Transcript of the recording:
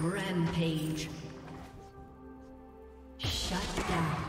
Rampage. Shut down.